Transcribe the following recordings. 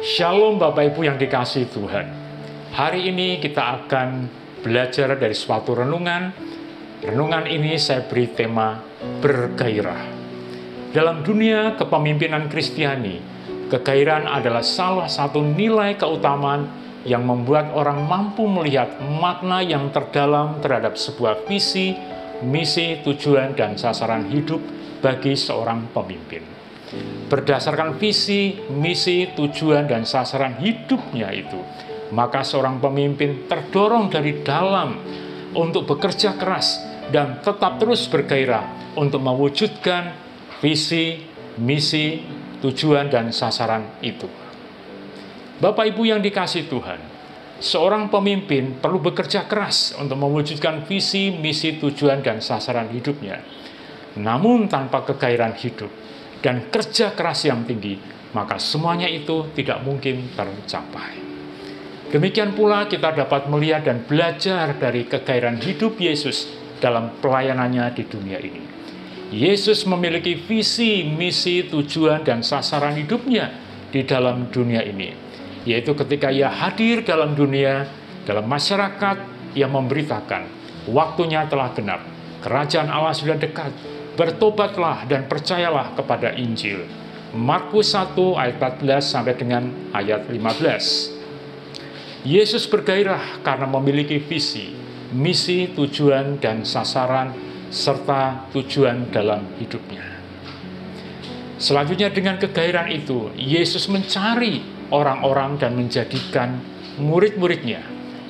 Shalom Bapak Ibu yang dikasih Tuhan. Hari ini kita akan belajar dari suatu renungan. Renungan ini saya beri tema bergairah. Dalam dunia kepemimpinan Kristiani, kegairahan adalah salah satu nilai keutamaan yang membuat orang mampu melihat makna yang terdalam terhadap sebuah visi, misi, tujuan, dan sasaran hidup bagi seorang pemimpin berdasarkan visi, misi, tujuan, dan sasaran hidupnya itu, maka seorang pemimpin terdorong dari dalam untuk bekerja keras dan tetap terus bergairah untuk mewujudkan visi, misi, tujuan, dan sasaran itu. Bapak Ibu yang dikasih Tuhan, seorang pemimpin perlu bekerja keras untuk mewujudkan visi, misi, tujuan, dan sasaran hidupnya. Namun tanpa kegairahan hidup, dan kerja keras yang tinggi, maka semuanya itu tidak mungkin tercapai. Demikian pula kita dapat melihat dan belajar dari kegairahan hidup Yesus dalam pelayanannya di dunia ini. Yesus memiliki visi, misi, tujuan, dan sasaran hidupnya di dalam dunia ini. Yaitu ketika ia hadir dalam dunia, dalam masyarakat, ia memberitakan, waktunya telah genap, kerajaan Allah sudah dekat, bertobatlah dan percayalah kepada Injil. Markus 1 ayat 14 sampai dengan ayat 15. Yesus bergairah karena memiliki visi, misi, tujuan, dan sasaran, serta tujuan dalam hidupnya. Selanjutnya dengan kegairahan itu, Yesus mencari orang-orang dan menjadikan murid-muridnya.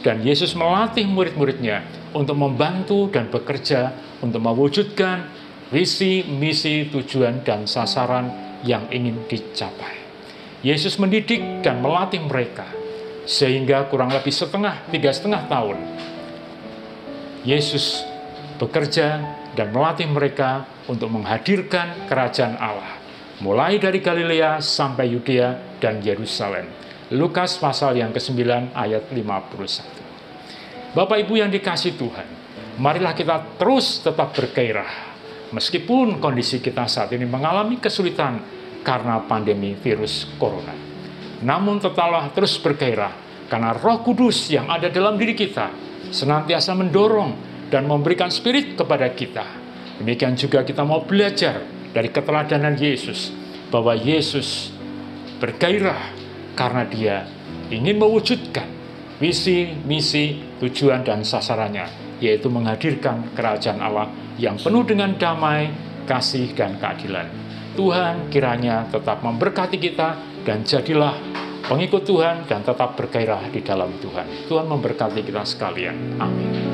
Dan Yesus melatih murid-muridnya untuk membantu dan bekerja untuk mewujudkan visi, misi, tujuan, dan sasaran yang ingin dicapai. Yesus mendidik dan melatih mereka, sehingga kurang lebih setengah, tiga setengah tahun, Yesus bekerja dan melatih mereka untuk menghadirkan kerajaan Allah, mulai dari Galilea sampai Yudea dan Yerusalem. Lukas pasal yang ke-9 ayat 51. Bapak Ibu yang dikasih Tuhan, marilah kita terus tetap bergairah meskipun kondisi kita saat ini mengalami kesulitan karena pandemi virus corona. Namun tetaplah terus bergairah karena roh kudus yang ada dalam diri kita senantiasa mendorong dan memberikan spirit kepada kita. Demikian juga kita mau belajar dari keteladanan Yesus bahwa Yesus bergairah karena dia ingin mewujudkan visi, misi, tujuan, dan sasarannya, yaitu menghadirkan kerajaan Allah yang penuh dengan damai, kasih, dan keadilan. Tuhan kiranya tetap memberkati kita dan jadilah pengikut Tuhan dan tetap bergairah di dalam Tuhan. Tuhan memberkati kita sekalian. Amin.